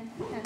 and